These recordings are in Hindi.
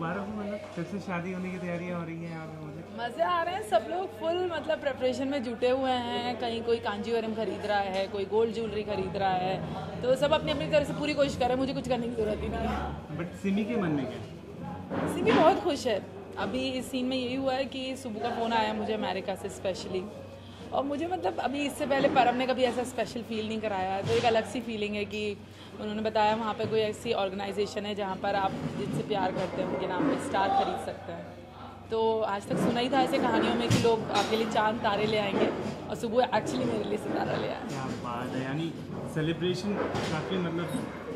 मुबारक हो मतलब फिर से शादी होने की तैयारियाँ हो रही हैं यहाँ पे मुझे। मज़े आ रहे हैं सब लोग फुल मतलब प्रिपरेशन में जुटे हुए हैं। कहीं कोई कांजीवरम खरीद रहा है कोई गोल्ड ज्वेलरी खरीद रहा है। तो सब अपनी अपनी तरह से पूरी कोशिश कर रहे हैं मुझे कुछ करने की ज़रूरत ही नहीं है। बट सिमी के मन में क्या? सिमी बहुत खुश है। अभी इस सीन में यही हुआ है कि सुबह का फ़ोन आया मुझे अमेरिका से स्पेशली और मुझे मतलब अभी इससे पहले परम ने कभी ऐसा स्पेशल फील नहीं कराया। तो एक अलग सी फीलिंग है कि उन्होंने बताया वहाँ पे कोई ऐसी ऑर्गेनाइजेशन है जहाँ पर आप जिनसे प्यार करते हैं उनके नाम पे स्टार खरीद सकते हैं। तो आज तक सुना ही था ऐसे कहानियों में कि लोग आपके लिए चाँद तारे ले आएँगे और सुबह एक्चुअली मेरे लिए सितारा ले आए यानी सेलिब्रेशन काफ़ी मतलब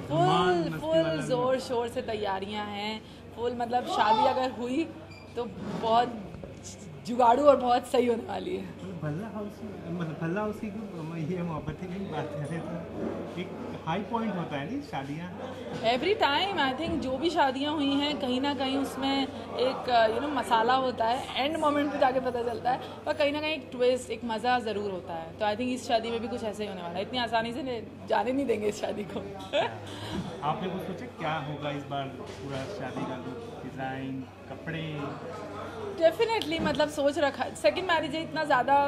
फुल फुल ज़ोर शोर से तैयारियाँ हैं फुल मतलब शादी अगर हुई तो बहुत जुगाड़ू और बहुत सही होने वाली है। भल्ला हाउस मतलब भल्ला हाउस की ये मोहब्बत की बात करें तो एक हाई पॉइंट होता है नहीं शादियाँ। एवरी टाइम आई थिंक जो भी शादियाँ हुई हैं कहीं ना कहीं उसमें एक यू नो मसाला होता है एंड मोमेंट पे जाके पता चलता है पर कहीं ना कहीं एक ट्विस्ट एक मज़ा ज़रूर होता है। तो आई थिंक इस शादी में भी कुछ ऐसे ही होने वाला है। इतनी आसानी से जाने नहीं देंगे इस शादी को। आपने कुछ सोचा क्या होगा इस बार पूरा शादी का डिज़ाइन कपड़े? डेफिनेटली मतलब सोच रखा सेकंड मैरिज है इतना ज़्यादा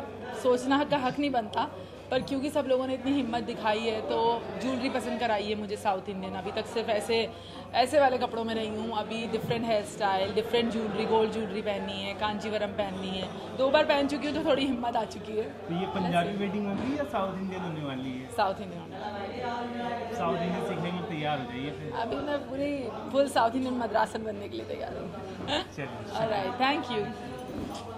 सोचना का हक नहीं बनता पर क्योंकि सब लोगों ने इतनी हिम्मत दिखाई है तो ज्वेलरी पसंद कराई है मुझे साउथ इंडियन अभी तक सिर्फ़ ऐसे ऐसे वाले कपड़ों में रही हूँ अभी different hair style different jewellery gold jewellery पहननी है कांजीवरम पहननी है। दो बार पहन चुकी हूँ तो थोड़ी हिम्मत आ चुकी है। तो ये पंजाबी वेडिंग होगी या साउथ इंडियन होने वाली है? साउथ इंडियन साउथ इंडियन सीखने में तैयार हो जाइए अभी मैं पूरी फुल साउथ इंडियन मद्रासन बनने के लिए तैयार हूँ। Right thank you Thank you.